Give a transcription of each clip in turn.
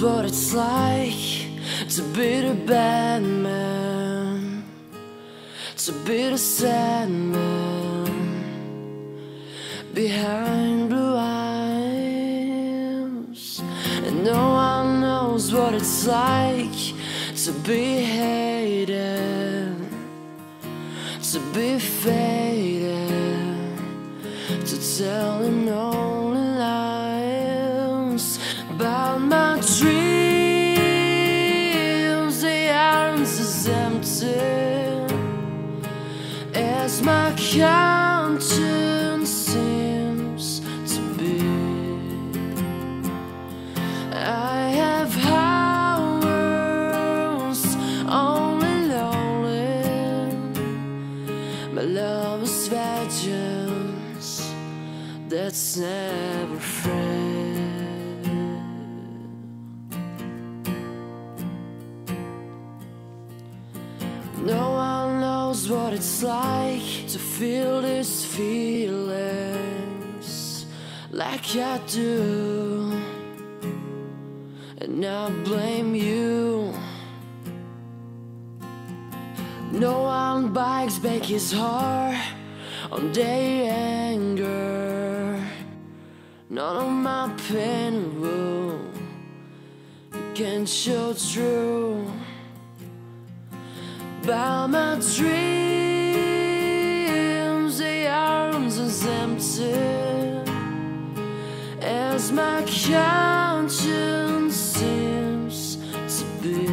what it's like to be the bad man, to be the sad man behind blue eyes. And no one knows what it's like to be hated, to be faded, to tell an only lies my dreams. The arms is empty as my conscience seems to be. I have hours only lonely. My love is vengeance that's never free. No one knows what it's like to feel these feelings like I do. And I blame you. No one bites back his heart on their anger. None of my pain will can show through by my dreams, the arms is empty as my conscience seems to be.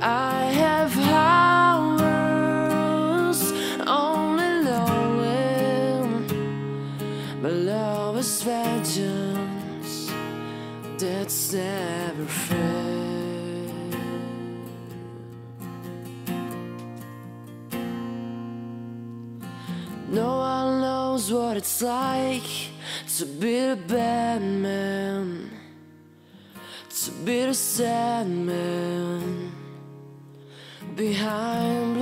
I have hours only lonely. My love is vengeance that's never fair. No one knows what it's like to be the bad man, to be the sad man behind